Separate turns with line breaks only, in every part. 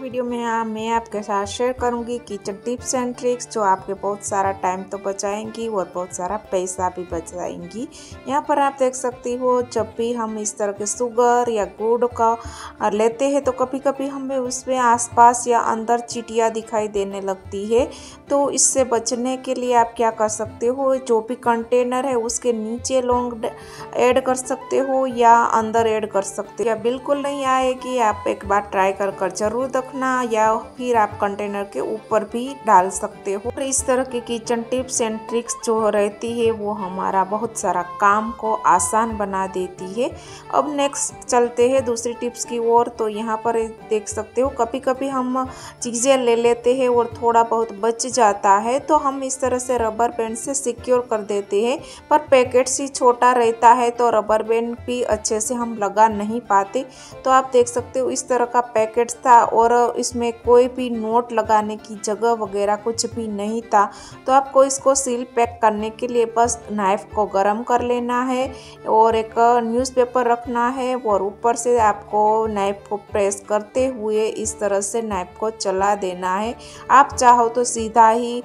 Video में आ, मैं आपके साथ शेयर करूँगी किचन टिप्स एंड ट्रिक्स जो आपके बहुत सारा टाइम तो बचाएँगी और बहुत सारा पैसा भी बचाएँगी। यहाँ पर आप देख सकती हो जब भी हम इस तरह के शुगर या गुड़ का लेते हैं तो कभी कभी हमें उसमें आसपास या अंदर चिटिया दिखाई देने लगती है। तो इससे बचने के लिए आप क्या कर सकते हो जो भी कंटेनर है उसके नीचे लौंग ऐड कर सकते हो या अंदर ऐड कर सकते हो। या बिल्कुल नहीं आएगी आप एक बार ट्राई कर कर ज़रूर रखना या फिर आप कंटेनर के ऊपर भी डाल सकते हो। और इस तरह की किचन टिप्स एंड ट्रिक्स जो रहती है, वो हमारा बहुत सारा काम को आसान बना देती है। अब नेक्स्ट चलते हैं दूसरी टिप्स की ओर। तो यहाँ पर देख सकते हो कभी कभी हम चीज़ें ले लेते हैं और थोड़ा बहुत बच जाता है तो हम इस तरह से रबर बैंड से सिक्योर कर देते हैं। पर पैकेट ही छोटा रहता है तो रबर बैंड भी अच्छे से हम लगा नहीं पाते। तो आप देख सकते हो, इस तरह का पैकेट था था और इसमें कोई भी नोट लगाने की जगह वगैरह कुछ भी नहीं था तो आपको इसको सील पैक करने के लिए बस नाइफ को गर्म कर लेना है और एक न्यूज़पेपर रखना है और ऊपर से आपको नाइफ को प्रेस करते हुए इस तरह से नाइफ को चला देना है। आप चाहो तो सीधा ही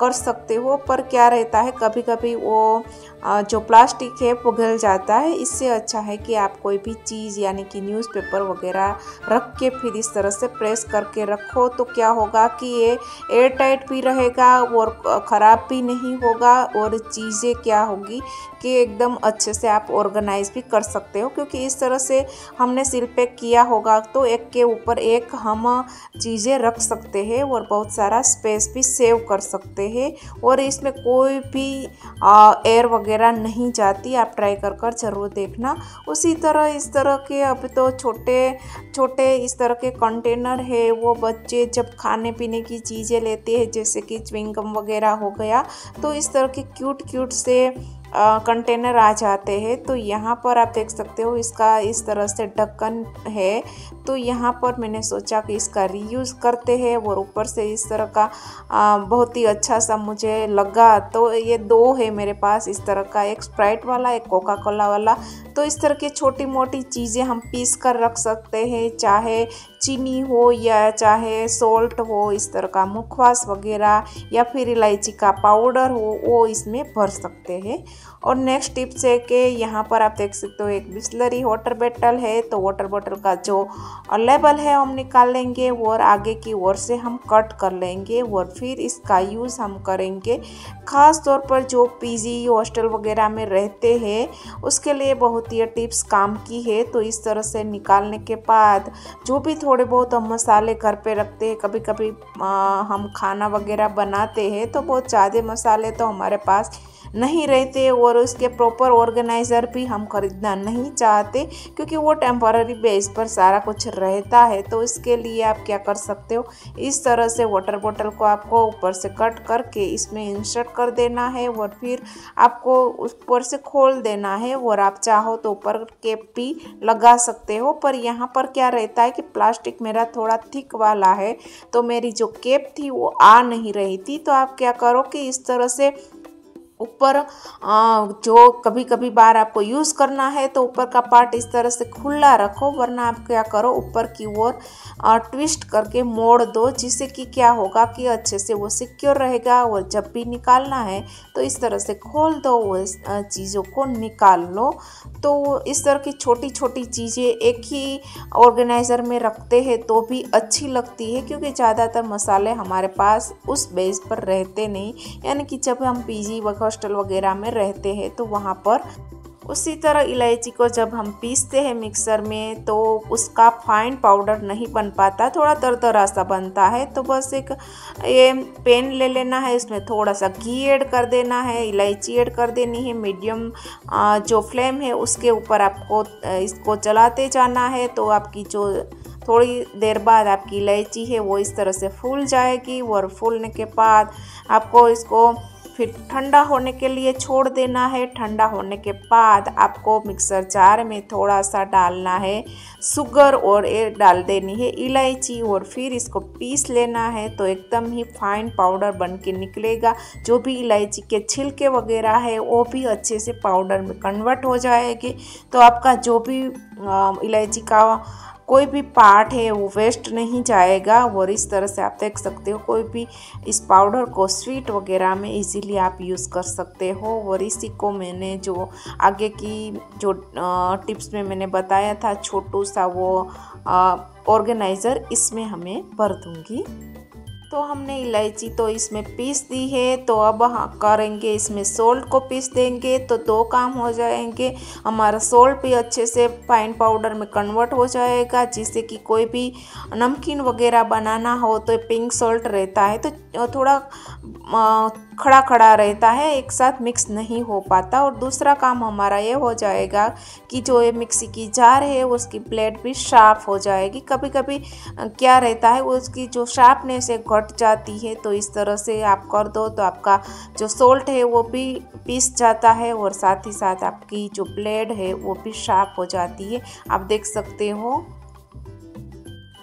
कर सकते हो, पर क्या रहता है कभी कभी वो जो प्लास्टिक है गल जाता है। इससे अच्छा है कि आप कोई भी चीज़, यानी कि न्यूज़पेपर वगैरह रख के फिर इस तरह से प्रेस करके रखो तो क्या होगा कि ये एयर टाइट भी रहेगा और ख़राब भी नहीं होगा। और चीज़ें क्या होगी कि एकदम अच्छे से आप ऑर्गेनाइज भी कर सकते हो, क्योंकि इस तरह से हमने सिल पैक किया होगा तो एक के ऊपर एक हम चीज़ें रख सकते हैं और बहुत सारा स्पेस भी सेव कर सकते हैं। और इसमें कोई भी एयर वगैरह नहीं जाती, आप ट्राई कर कर ज़रूर देखना। उसी तरह इस तरह के अब तो छोटे छोटे इस तरह के कंटेनर है, वो बच्चे जब खाने पीने की चीज़ें लेते हैं, जैसे कि च्विंगम वगैरह हो गया तो इस तरह के क्यूट क्यूट से कंटेनर आ जाते हैं तो यहाँ पर आप देख सकते हो इसका इस तरह से ढक्कन है। तो यहाँ पर मैंने सोचा कि इसका रीयूज़ करते हैं और ऊपर से इस तरह का आ, बहुत ही अच्छा सा मुझे लगा। तो ये दो है मेरे पास इस तरह का एक स्प्राइट वाला एक कोका कोला वाला। तो इस तरह की छोटी मोटी चीज़ें हम पीस कर रख सकते हैं चाहे चीनी हो या चाहे सोल्ट हो, इस तरह का मुखवास वगैरह या फिर इलायची का पाउडर हो, वो इसमें भर सकते हैं। और नेक्स्ट टिप्स है कि यहाँ पर आप देख सकते हो, एक बिस्लरी वाटर बॉटल है तो वाटर बॉटल का जो लेबल है हम निकाल लेंगे और आगे की ओर से हम कट कर लेंगे और फिर इसका यूज़ हम करेंगे। ख़ास तौर पर जो पीजी हॉस्टल वगैरह में रहते हैं, उसके लिए बहुत ही टिप्स काम की है तो इस तरह से निकालने के बाद जो भी थोड़े बहुत हम मसाले घर पे रखते हैं कभी कभी हम खाना वगैरह बनाते हैं तो बहुत ज़्यादा मसाले तो हमारे पास नहीं रहते और उसके प्रॉपर ऑर्गेनाइज़र भी हम खरीदना नहीं चाहते, क्योंकि वो टेम्पररी बेस पर सारा कुछ रहता है। तो इसके लिए आप क्या कर सकते हो? इस तरह से वाटर बॉटल को आपको ऊपर से कट करके इसमें इंसर्ट कर देना है और फिर आपको ऊपर से खोल देना है और आप चाहो तो ऊपर केप भी लगा सकते हो। पर यहाँ पर क्या रहता है कि प्लास्टिक मेरा थोड़ा थिक वाला है तो मेरी जो केप थी वो आ नहीं रही थी। तो आप क्या करो कि इस तरह से ऊपर जो कभी कभी बार आपको यूज़ करना है तो ऊपर का पार्ट इस तरह से खुला रखो, वरना आप क्या करो, ऊपर की ओर ट्विस्ट करके मोड़ दो, जिससे कि क्या होगा कि अच्छे से वो सिक्योर रहेगा और जब भी निकालना है तो इस तरह से खोल दो, वो चीज़ों को निकाल लो। तो इस तरह की छोटी छोटी चीज़ें एक ही ऑर्गेनाइज़र में रखते हैं तो भी अच्छी लगती है, क्योंकि ज़्यादातर मसाले हमारे पास उस बेस पर रहते नहीं। यानी कि जब हम पीजी वगैरह हॉस्टल वगैरह में रहते हैं तो वहाँ पर उसी तरह इलायची को जब हम पीसते हैं मिक्सर में तो उसका फाइन पाउडर नहीं बन पाता, थोड़ा दरदरा सा बनता है तो बस एक ये पेन ले लेना है, इसमें थोड़ा सा घी ऐड कर देना है, इलायची ऐड कर देनी है, मीडियम जो फ्लेम है उसके ऊपर आपको इसको चलाते जाना है तो आपकी जो थोड़ी देर बाद आपकी इलायची है वो इस तरह से फूल जाएगी, और फूलने के बाद आपको इसको फिर ठंडा होने के लिए छोड़ देना है। ठंडा होने के बाद आपको मिक्सर जार में थोड़ा सा डालना है। शुगर और ये डाल देनी है इलायची और फिर इसको पीस लेना है तो एकदम ही फाइन पाउडर बन के निकलेगा। जो भी इलायची के छिलके वगैरह है, वो भी अच्छे से पाउडर में कन्वर्ट हो जाएगी। तो आपका जो भी इलायची का कोई भी पार्ट है, वो वेस्ट नहीं जाएगा और इस तरह से आप देख सकते हो, कोई भी इस पाउडर को स्वीट वगैरह में इजीली आप यूज़ कर सकते हो और इसी को मैंने जो आगे की जो टिप्स में मैंने बताया था, छोटू सा वो ऑर्गेनाइज़र इसमें हमें भर दूँगी। तो हमने इलायची तो इसमें पीस दी है तो अब करेंगे इसमें सोल्ट को पीस देंगे तो दो काम हो जाएँगे। हमारा सोल्ट भी अच्छे से फाइन पाउडर में कन्वर्ट हो जाएगा, जिससे कि कोई भी नमकीन वगैरह बनाना हो तो पिंक सोल्ट रहता है तो थोड़ा खड़ा खड़ा रहता है, एक साथ मिक्स नहीं हो पाता। और दूसरा काम हमारा ये हो जाएगा कि जो ये मिक्सी की जार है, उसकी प्लेट भी शार्प हो जाएगी। कभी कभी क्या रहता है, उसकी जो शार्पनेस है घट जाती है तो इस तरह से आप कर दो तो आपका जो सोल्ट है वो भी पीस जाता है और साथ ही साथ आपकी जो ब्लेड है वो भी शार्प हो जाती है। आप देख सकते हो।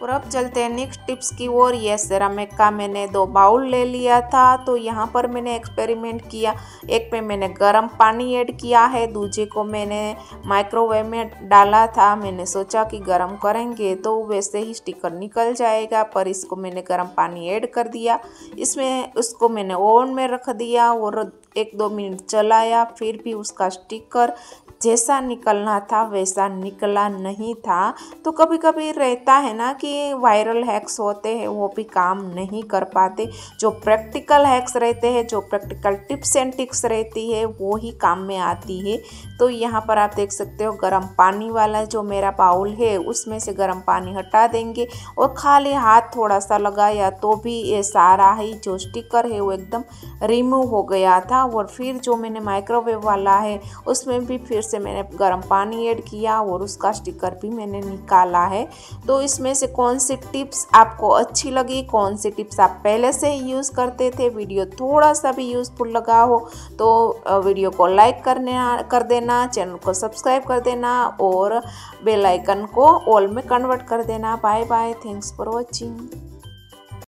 और अब चलते हैं नेक्स्ट टिप्स की ओर। ये सेरामिक का मैंने दो बाउल ले लिया था तो यहाँ पर मैंने एक्सपेरिमेंट किया। एक पे मैंने गर्म पानी ऐड किया है, दूजे को मैंने माइक्रोवेव में डाला था। मैंने सोचा कि गर्म करेंगे तो वैसे ही स्टिकर निकल जाएगा, पर इसको मैंने गर्म पानी ऐड कर दिया। इसमें उसको मैंने ओवन में रख दिया और एक दो मिनट चलाया, फिर भी उसका स्टिकर जैसा निकलना था, वैसा निकला नहीं था। तो कभी कभी रहता है ना कि वायरल हैक्स होते हैं, वो भी काम नहीं कर पाते। जो प्रैक्टिकल हैक्स रहते हैं, जो प्रैक्टिकल टिप्स एंड टिक्स रहती है, वो ही काम में आती है। तो यहाँ पर आप देख सकते हो, गर्म पानी वाला जो मेरा बाउल है, उसमें से गर्म पानी हटा देंगे और खाली हाथ थोड़ा सा लगाया तो भी ये सारा ही जो स्टिकर है, वो एकदम रिमूव हो गया था। और फिर जो मैंने माइक्रोवेव वाला है, उसमें भी फिर से मैंने गर्म पानी ऐड किया और उसका स्टिकर भी मैंने निकाला है। तो इसमें से कौन सी टिप्स आपको अच्छी लगी, कौन सी टिप्स आप पहले से ही यूज़ करते थे, वीडियो थोड़ा सा भी यूज़फुल लगा हो तो वीडियो को लाइक करने कर देना चैनल को सब्सक्राइब कर देना और बेल आइकन को ऑल में कन्वर्ट कर देना। Bye bye thanks for watching